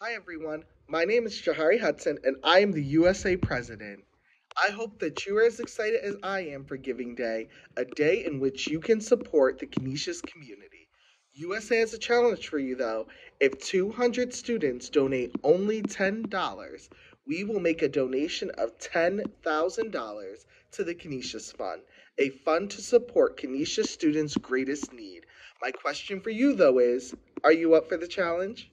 Hi, everyone. My name is Jahare Hudson, and I am the USA President. I hope that you are as excited as I am for Giving Day, a day in which you can support the Canisius community. USA has a challenge for you, though. If 200 students donate only $10, we will make a donation of $10,000 to the Canisius Fund, a fund to support Canisius students' greatest need. My question for you, though, is are you up for the challenge?